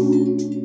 you.